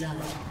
First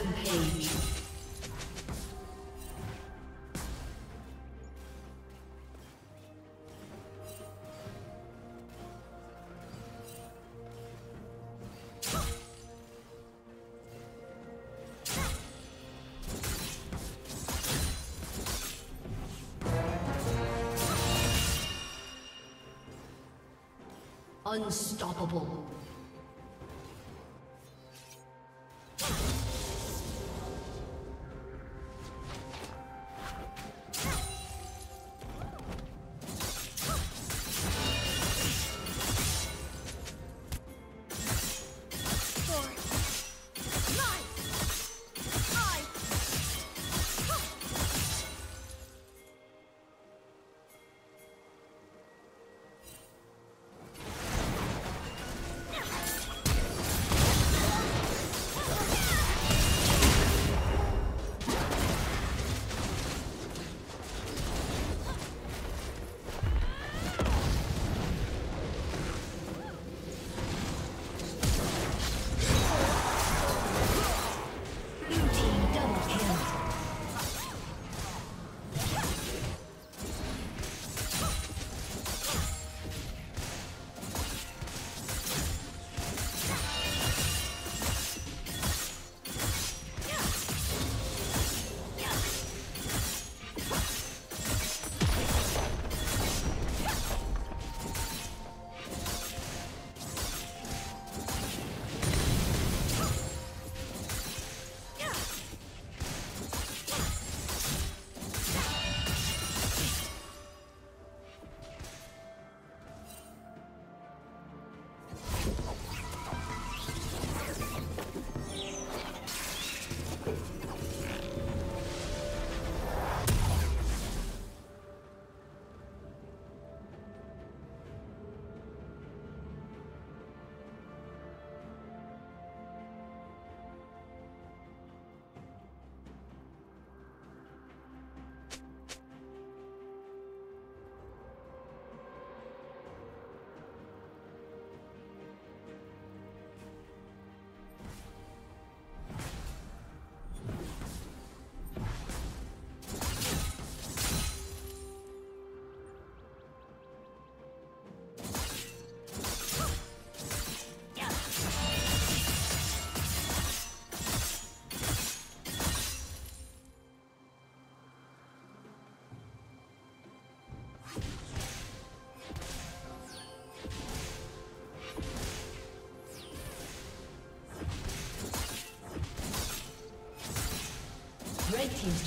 Rampage. Unstoppable.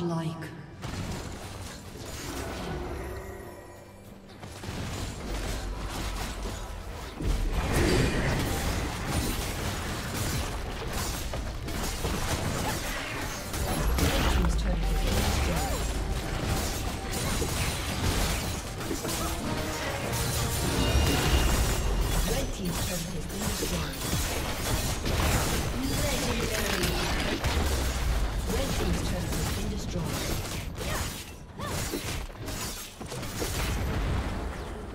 Godlike.